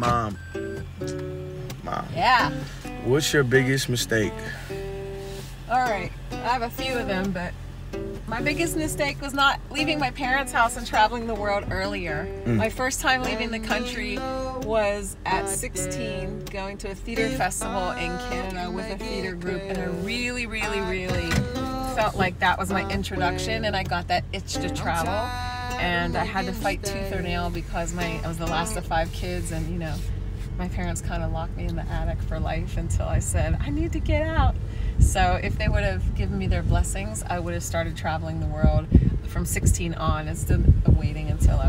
Mom. Mom. Yeah. What's your biggest mistake? All right. I have a few of them, but my biggest mistake was not leaving my parents' house and traveling the world earlier. Mm. My first time leaving the country was at 16, going to a theater festival in Canada with a theater group, and I really, really, really felt like that was my introduction, and I got that itch to travel. And I had to fight tooth or nail because my I was the last of five kids, and you know, my parents kind of locked me in the attic for life until I said I need to get out. So if they would have given me their blessings, I would have started traveling the world from 16 on instead of waiting until